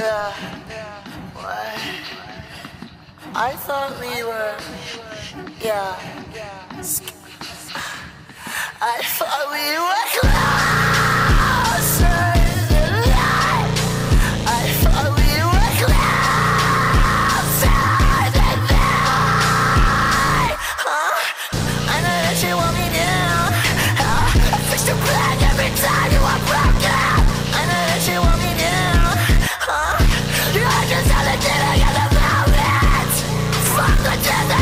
Yeah. What? I thought we were. Yeah. I thought we were.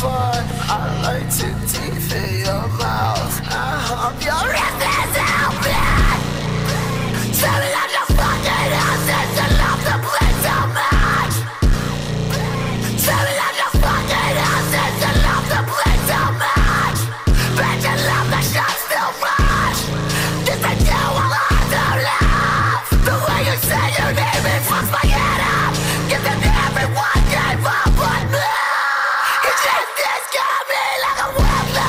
fun. I like to deviate This got me like a weapon.